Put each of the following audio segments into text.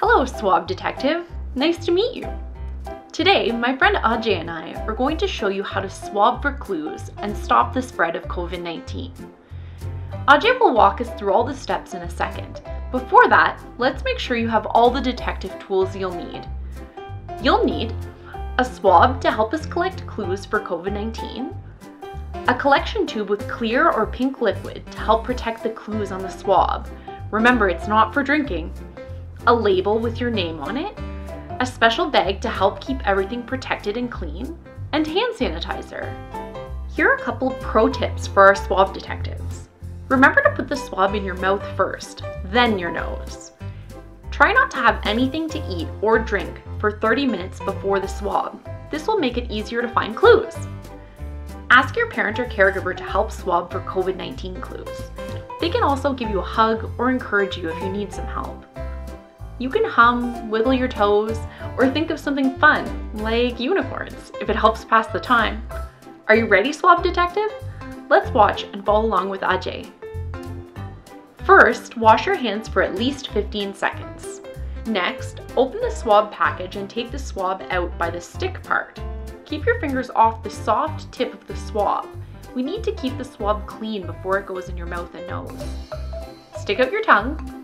Hello, Swab Detective. Nice to meet you. Today, my friend Ajay and I are going to show you how to swab for clues and stop the spread of COVID 19. Ajay will walk us through all the steps in a second. Before that, let's make sure you have all the detective tools you'll need. You'll need a swab to help us collect clues for COVID 19, a collection tube with clear or pink liquid to help protect the clues on the swab. Remember, it's not for drinking. A label with your name on it, a special bag to help keep everything protected and clean, and hand sanitizer. Here are a couple pro tips for our swab detectives. Remember to put the swab in your mouth first, then your nose. Try not to have anything to eat or drink for 30 minutes before the swab. This will make it easier to find clues. Ask your parent or caregiver to help swab for COVID 19 clues. They can also give you a hug or encourage you if you need some help. You can hum, wiggle your toes, or think of something fun, like unicorns, if it helps pass the time. Are you ready, Swab Detective? Let's watch and follow along with Ajay. First, wash your hands for at least 15 seconds. Next, open the swab package and take the swab out by the stick part. Keep your fingers off the soft tip of the swab. We need to keep the swab clean before it goes in your mouth and nose. Stick out your tongue.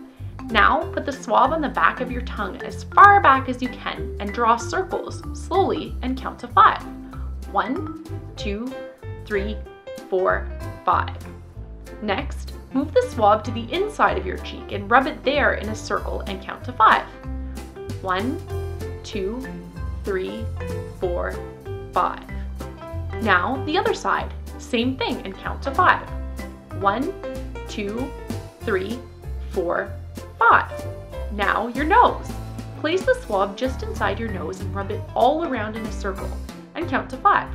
Now put the swab on the back of your tongue as far back as you can and draw circles slowly and count to five. One, two, three, four, five. Next, move the swab to the inside of your cheek and rub it there in a circle and count to five. One, two, three, four, five. Now the other side, same thing and count to five. One, two, three, four, five. Now your nose. Place the swab just inside your nose and rub it all around in a circle and count to five.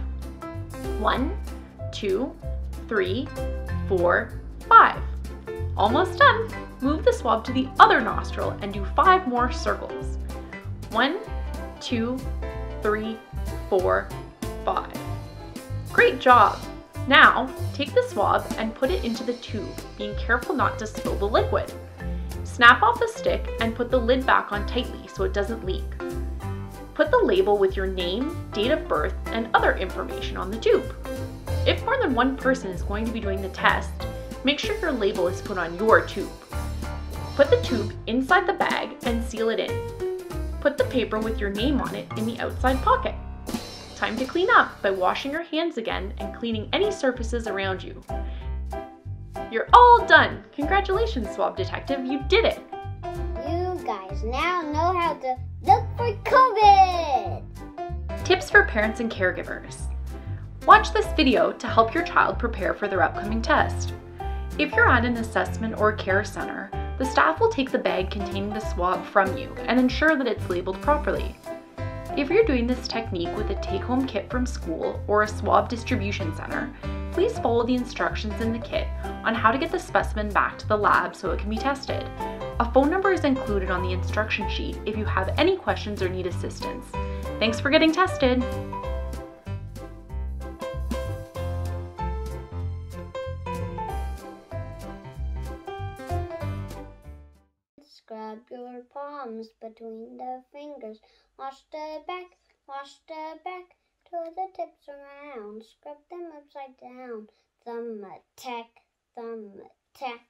One, two, three, four, five. Almost done. Move the swab to the other nostril and do five more circles. One, two, three, four, five. Great job! Now, take the swab and put it into the tube, being careful not to spill the liquid. Snap off the stick and put the lid back on tightly so it doesn't leak. Put the label with your name, date of birth, and other information on the tube. If more than one person is going to be doing the test, make sure your label is put on your tube. Put the tube inside the bag and seal it in. Put the paper with your name on it in the outside pocket. Time to clean up by washing your hands again and cleaning any surfaces around you. You're all done! Congratulations, Swab Detective, you did it! You guys now know how to look for COVID! Tips for parents and caregivers. Watch this video to help your child prepare for their upcoming test. If you're at an assessment or care center, the staff will take the bag containing the swab from you and ensure that it's labeled properly. If you're doing this technique with a take-home kit from school or a swab distribution center, please follow the instructions in the kit on how to get the specimen back to the lab so it can be tested. A phone number is included on the instruction sheet if you have any questions or need assistance. Thanks for getting tested! Scrub your palms between the fingers. Wash the back, wash the back till the tips around. Scrub them upside down. Thumb attack, thumb attack.